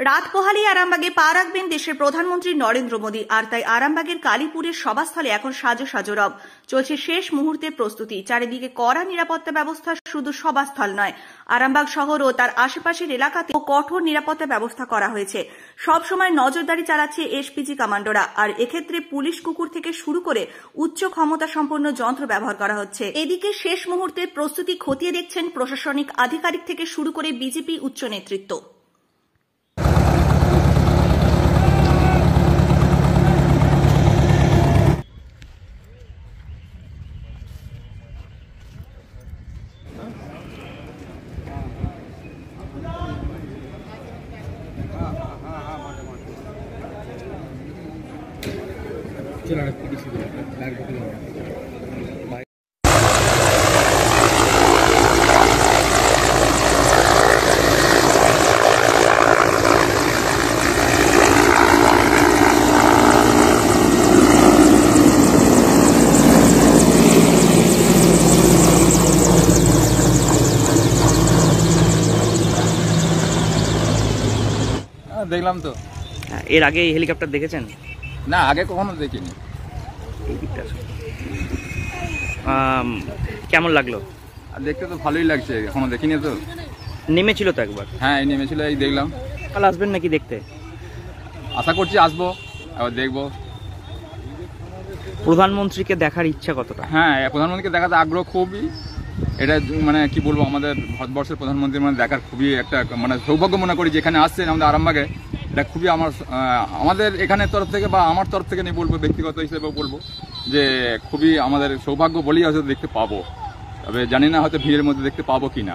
রাত পোহালি আরামবাগে পা রাখবেন দেশের প্রধানমন্ত্রী নরেন্দ্র মোদী, আর তাই আরামবাগের কালীপুরের সভাস্থলে এখন সাজো সাজো রব। চলছে শেষ মুহূর্তের প্রস্তুতি। চারিদিকে কড়া নিরাপত্তা ব্যবস্থা শুধু সভাস্থল নয়, আরামবাগ শহর ও তার আশেপাশের এলাকাতে কঠোর নিরাপত্তা ব্যবস্থা করা হয়েছে। সবসময় নজরদারি চালাচ্ছে এসপিজি কমান্ডোরা, আর এক্ষেত্রে পুলিশ কুকুর থেকে শুরু করে উচ্চ ক্ষমতা সম্পন্ন যন্ত্র ব্যবহার করা হচ্ছে। এদিকে শেষ মুহূর্তের প্রস্তুতি খতিয়ে দেখছেন প্রশাসনিক আধিকারিক থেকে শুরু করে বিজেপি উচ্চ নেতৃত্ব হ্যাঁ, দেখলাম তো। হ্যাঁ, এর আগে এই হেলিকপ্টার দেখেছেন? না আগে কখনো দেখিনি। এই দিকটা কেমন লাগল? দেখতে তো ভালোই লাগছে এখনও দেখিনি তো। নেমেছিল তো একবার? হ্যাঁ এই নেমেছিল এই দেখলাম। কাল আসবেন নাকি দেখতে? আশা করছি আসব আবার দেখব। প্রধানমন্ত্রীকে দেখার ইচ্ছা কতটা? হ্যাঁ প্রধানমন্ত্রীকে দেখাতে আগ্রহ খুবই। এটা মানে কি বলব আমাদের ভারতবর্ষের প্রধানমন্ত্রী মানে দেখার খুবই একটা মানে সৌভাগ্য মনে করি যেখানে আসছেন আমাদের আরামবাগে। এটা খুবই আমার আমাদের এখানে তরফ থেকে বা আমার তরফ থেকে নিয়ে বলব ব্যক্তিগত হিসেবে বলব যে খুবই আমাদের সৌভাগ্য বলেই হয়তো দেখতে পাবো। তবে জানি না হয়তো ভিড়ের মধ্যে দেখতে পাবো কি না।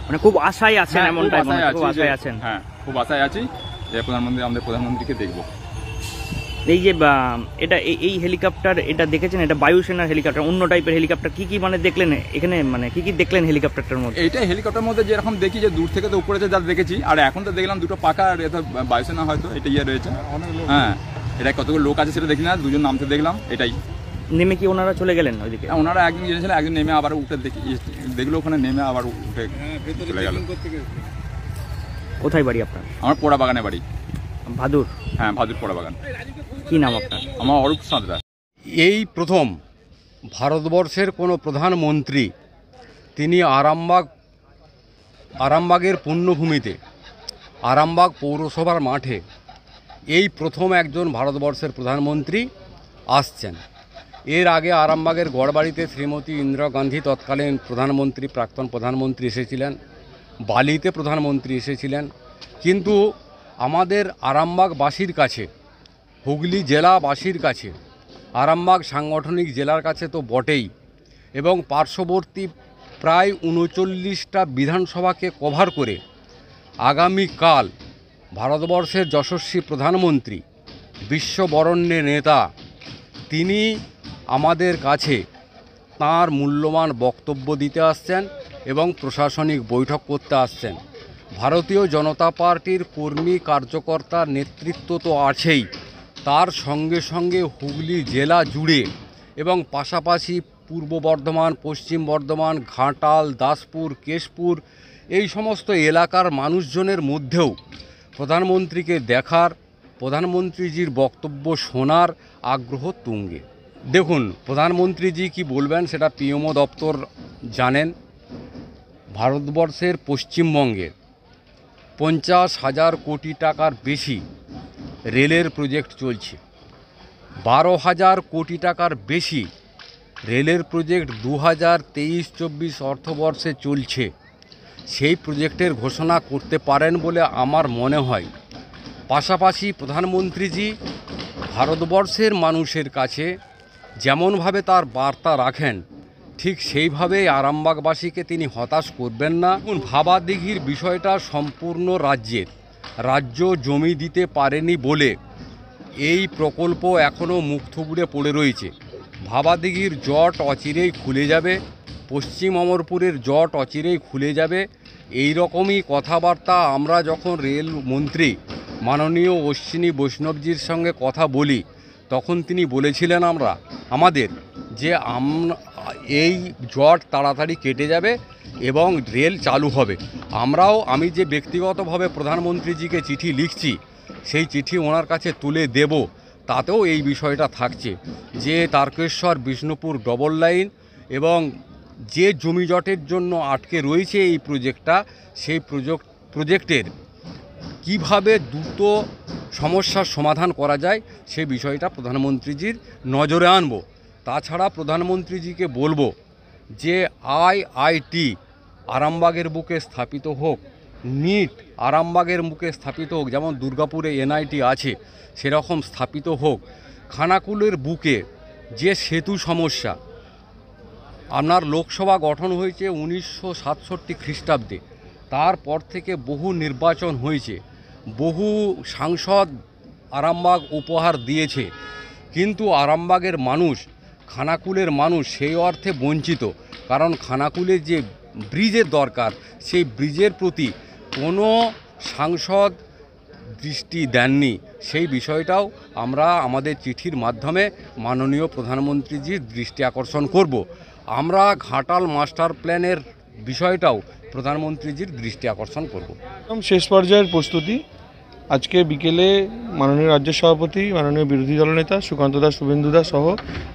মানে খুব আশায় আছেন হ্যাঁ, এমনটাই মনে হয়, যে- আশায় আছেন। হ্যাঁ খুব আশায় আছি যে প্রধানমন্ত্রী আমাদের প্রধানমন্ত্রীকে দেখব। এই যে বা, এটা এই- হেলিকপ্টার এটা দেখেছেন? এটা বায়ুসেনার হেলিকপ্টার অন্য টাইপের হেলিকপ্টার। কি কি মানে দেখলেন এখানে? মানে কি কি দেখলেন হেলিকপ্টারটার মধ্যে? এটা হেলিকপ্টার মধ্যে যেরকম দেখি যে দূর থেকে তো উপরে যে যা দেখেছি আর এখন তো দেখলাম দুটো পাকা আর এটা বায়ুসেনা হয়তো এটা ইয়ে রয়েছে। হ্যাঁ এটা কতগুলো লোক আছে সেটা দেখি না দুজন নামতে দেখলাম এটাই। নেমে কি ওনারা চলে গেলেন ওইদিকে? হ্যাঁ, ওনারা একজন গিয়েছিল একজন নেমে আবার উঠে দেখি দেখল ওখানে নেমে আবার উঠে চলে গেল। কোথায় বাড়ি আপনার? আমার পোড়া বাগানে বাড়ি। ভাদুর? হ্যাঁ ভাদুর পোড়া বাগান কি নাম আপনার? আমার অরূপ সাঁতরা এই প্রথম ভারতবর্ষের কোনো প্রধানমন্ত্রী তিনি আরামবাগ আরামবাগের পুণ্যভূমিতে আরামবাগ পৌরসভার মাঠে এই প্রথম একজন ভারতবর্ষের প্রধানমন্ত্রী আসছেন। এর আগে আরামবাগের গড়বাড়িতে শ্রীমতী ইন্দিরা গান্ধী তৎকালীন প্রধানমন্ত্রী প্রাক্তন প্রধানমন্ত্রী এসেছিলেন বালিতে প্রধানমন্ত্রী এসেছিলেন। কিন্তু আমাদের আরামবাগবাসীর কাছে হুগলি জেলাবাসীর কাছে, আরামবাগ সাংগঠনিক জেলার কাছে তো বটেই, এবং পার্শ্ববর্তী প্রায় উনচল্লিশটা বিধানসভাকে কভার করে আগামীকাল ভারতবর্ষের যশস্বী প্রধানমন্ত্রী, বিশ্ববরণ্যের নেতা, তিনি আমাদের কাছে তার মূল্যবান বক্তব্য দিতে আসছেন এবং প্রশাসনিক বৈঠক করতে আসছেন। ভারতীয় জনতা পার্টির কর্মী, কার্যকর্তার নেতৃত্ব তো আছেই। তার সঙ্গে সঙ্গে হুগলি জেলা জুড়ে এবং পাশাপাশি পূর্ব বর্ধমান, পশ্চিম বর্ধমান, ঘাটাল, দাসপুর, কেশপুর এই সমস্ত এলাকার মানুষজনের মধ্যেও প্রধানমন্ত্রীকে দেখার, প্রধানমন্ত্রীজির বক্তব্য শোনার আগ্রহ তুঙ্গে। দেখুন, প্রধানমন্ত্রীজি কি বলবেন সেটা পিএমও দপ্তর জানেন। ভারতবর্ষের পশ্চিমবঙ্গের পঞ্চাশ হাজার কোটি টাকার বেশি রেলের প্রজেক্ট চলছে। বারো হাজার কোটি টাকার বেশি রেলের প্রজেক্ট দু হাজার তেইশ চব্বিশ অর্থবর্ষে চলছে। সেই প্রজেক্টের ঘোষণা করতে পারেন বলে আমার মনে হয়। পাশাপাশি প্রধানমন্ত্রীজি ভারতবর্ষের মানুষের কাছে যেমনভাবে তার বার্তা রাখেন, ঠিক সেইভাবেই আরামবাগবাসীকে তিনি হতাশ করবেন না। ভাবাদিঘির বিষয়টা সম্পূর্ণ রাজ্যের। রাজ্য জমি দিতে পারেনি বলে এই প্রকল্প এখনও মুখ থুবড়ে পড়ে রয়েছে। ভাবাদিঘির জট অচিরেই খুলে যাবে, পশ্চিম অমরপুরের জট অচিরেই খুলে যাবে। এই রকমই কথাবার্তা আমরা যখন রেল মন্ত্রী মাননীয় অশ্বিনী বৈষ্ণবজির সঙ্গে কথা বলি, তখন তিনি বলেছিলেন আমরা, আমাদের যে আম এই জট তাড়াতাড়ি কেটে যাবে এবং রেল চালু হবে। আমরাও, আমি যে ব্যক্তিগতভাবে প্রধানমন্ত্রীজিকে চিঠি লিখছি, সেই চিঠি ওনার কাছে তুলে দেব। তাতেও এই বিষয়টা থাকছে যে তারকেশ্বর, বিষ্ণুপুর ডবল লাইন এবং যে জমিজটের জন্য আটকে রয়েছে এই প্রজেক্টটা সেই প্রজেক্ট প্রজেক্টের কীভাবে দ্রুত সমস্যার সমাধান করা যায়, সে বিষয়টা প্রধানমন্ত্রীজির নজরে আনব। তাছাড়া প্রধানমন্ত্রীজিকে বলব যে আইআইটি আরামবাগের বুকে স্থাপিত হোক, নিট আরামবাগের মুখে স্থাপিত হোক, যেমন দুর্গাপুরে এনআইটি আছে, সেরকম স্থাপিত হোক, খানাকুলের বুকে যে সেতু সমস্যা, আপনার লোকসভা গঠন হয়েছে উনিশশো সাতষট্টি খ্রিস্টাব্দে, তারপর থেকে বহু নির্বাচন হয়েছে, বহু সাংসদ আরামবাগ উপহার দিয়েছে, কিন্তু আরামবাগের মানুষ খানাকুলের মানুষ সেই অর্থে বঞ্চিত। কারণ খানাকুলের যে ব্রিজের দরকার, সেই ব্রিজের প্রতি কোনো সাংসদ দৃষ্টি দেননি। সেই বিষয়টাও আমরা আমাদের চিঠির মাধ্যমে মাননীয় প্রধানমন্ত্রীজির দৃষ্টি আকর্ষণ করব। আমরা ঘাটাল মাস্টার প্ল্যানের বিষয়টাও প্রধানমন্ত্রীজির দৃষ্টি আকর্ষণ করব। শেষ পর্যায়ের প্রস্তুতি। আজকে বিকেলে মাননীয় রাজ্য সভাপতি, মাননীয় বিরোধী দলনেতা সুকান্ত দাস, শুভেন্দু দাস সহ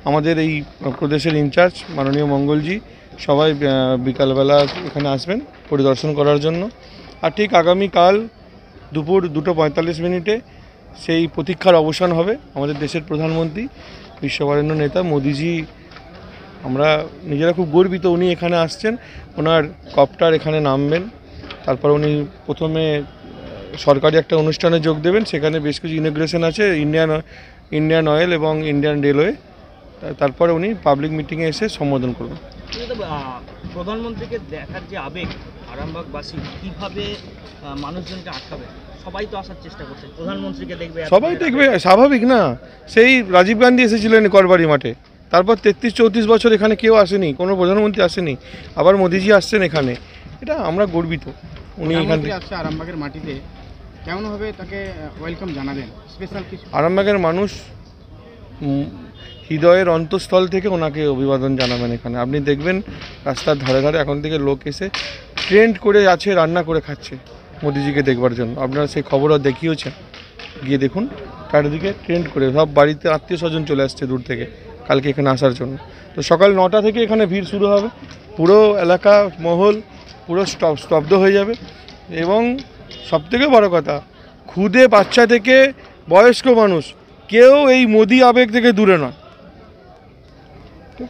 আমাদের এই প্রদেশের ইনচার্জ মাননীয় মঙ্গলজি সবাই বিকালবেলা এখানে আসবেন পরিদর্শন করার জন্য। আর ঠিক আগামীকাল দুপুর দুটো পঁয়তাল্লিশ মিনিটে সেই প্রতীক্ষার অবসান হবে আমাদের দেশের প্রধানমন্ত্রী, বিশ্ববরেণ্য নেতা মোদিজি। আমরা নিজেরা খুব গর্বিত উনি এখানে আসছেন। ওনার কপ্টার এখানে নামবেন। তারপর উনি প্রথমে সরকারি একটা অনুষ্ঠানে যোগ দেবেন সেখানে বেশ কিছু ইনোগ্রেশন আছে ইন্ডিয়ান ইন্ডিয়ান অয়েল এবং ইন্ডিয়ান রেলওয়ে তা- তারপরে উনি পাবলিক মিটিংয়ে এসে সম্বোধন করবেন। প্রধানমন্ত্রীকে দেখার যে আবেগ আরামবাগবাসী কীভাবে মানুষজনকে আটকাবে সবাই তো আসার চেষ্টা করছে প্রধানমন্ত্রীকে দেখবে সবাই দেখবে স্বাভাবিক না? সেই রাজীব গান্ধী এসেছিলেন করবাড়ি মাঠে তারপর তেত্রিশ চৌত্রিশ বছর এখানে কেউ আসেনি কোনো প্রধানমন্ত্রী আসেনি আবার মোদিজি আসছেন এখানে। এটা আমরা গর্বিত উনি এখান থেকে আসছে আরামবাগের মাটিতে কেমনভাবে তাকে ওয়েলকাম জানাবেন। স্পেশাল কিছু? আরামবাগের মানুষ হৃদয়ের অন্তঃস্থল থেকে ওনাকে অভিবাদন জানাবেন এখানে। আপনি দেখবেন রাস্তার ধারে ধারে এখন থেকে লোক এসে ট্রেন্ড করে আছে, রান্না করে খাচ্ছে মোদিজিকে দেখবার জন্য। আপনারা সেই খবরও দেখিয়েছেন। গিয়ে দেখুন, চারিদিকে ট্রেন্ড করে। সব বাড়িতে আত্মীয় স্বজন চলে আসছে দূর থেকে, কালকে এখানে আসার জন্য। তো সকাল নটা থেকে এখানে ভিড় শুরু হবে। পুরো এলাকা, মহল, পুরো স্তব, স্তব্ধ হয়ে যাবে এবং সবথেকে বড় কথা, খুদে বাচ্চা থেকে বয়স্ক মানুষ, কেউ এই মোদি আবেগ থেকে দূরে নয়।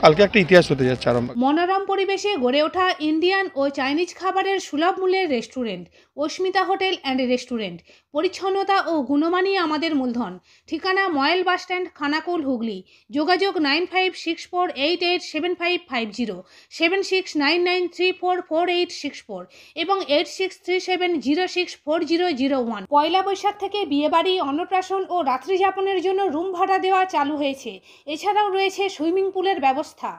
কালকে একটা ইতিহাস হতে যাচ্ছে মনোরম পরিবেশে গড়ে ওঠা ইন্ডিয়ান ও চাইনিজ খাবারের সুলভ মূল্যের restaurant, Asmita hotel and restaurant. পরিচ্ছন্নতা ও গুণমানই আমাদের মূলধন। ঠিকানা ময়েল বাসস্ট্যান্ড খানাকুল, হুগলি। যোগাযোগ nine five six four eight eight seven five five zero, seven six nine nine three four four eight six four এবং eight six three seven zero six four zero zero one. Poila Baishakh থেকে বিয়েবাড়ি, অন্নপ্রাশন ও রাত্রিযাপনের জন্য room ভাড়া দেওয়া চালু হয়েছে। এছাড়াও রয়েছে সুইমিং পুলের ব্যবস্থা